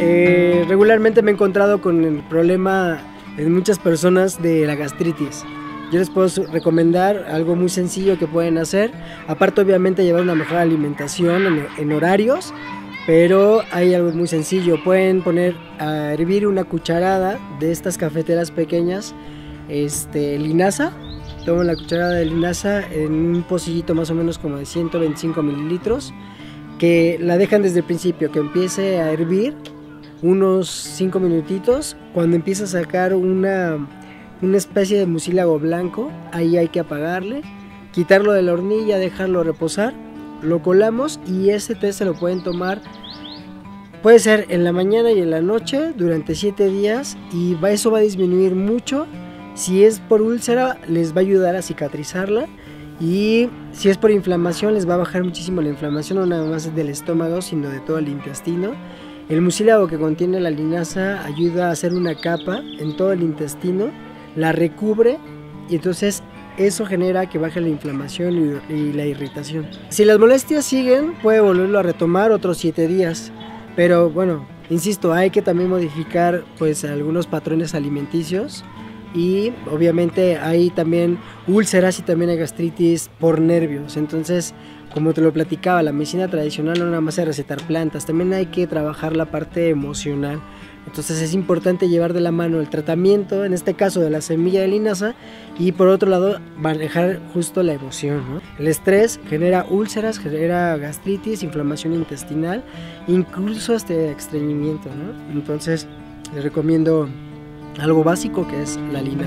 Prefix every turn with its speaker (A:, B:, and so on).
A: Eh, regularmente me he encontrado con el problema en muchas personas de la gastritis. Yo les puedo recomendar algo muy sencillo que pueden hacer, aparte obviamente llevar una mejor alimentación en, en horarios, pero hay algo muy sencillo, pueden poner a hervir una cucharada de estas cafeteras pequeñas, este, linaza, toman la cucharada de linaza en un pocillito más o menos como de 125 mililitros, que la dejan desde el principio, que empiece a hervir unos 5 minutitos. Cuando empieza a sacar una, una especie de mucílago blanco, ahí hay que apagarle, quitarlo de la hornilla, dejarlo reposar. Lo colamos y ese té se lo pueden tomar. Puede ser en la mañana y en la noche durante 7 días y eso va a disminuir mucho. Si es por úlcera, les va a ayudar a cicatrizarla. Y si es por inflamación, les va a bajar muchísimo la inflamación, no nada más del estómago, sino de todo el intestino. El mucílago que contiene la linaza ayuda a hacer una capa en todo el intestino, la recubre y entonces eso genera que baje la inflamación y, la irritación. Si las molestias siguen, puede volverlo a retomar otros 7 días, pero bueno, insisto, hay que también modificar pues algunos patrones alimenticios y obviamente hay también úlceras y también hay gastritis por nervios. Entonces, como te lo platicaba, la medicina tradicional no nada más es recetar plantas, también hay que trabajar la parte emocional. Entonces es importante llevar de la mano el tratamiento, en este caso de la semilla de linaza, y por otro lado manejar justo la emoción. El estrés genera úlceras, genera gastritis, inflamación intestinal, incluso este estreñimiento. Entonces les recomiendo algo básico que es la linaza.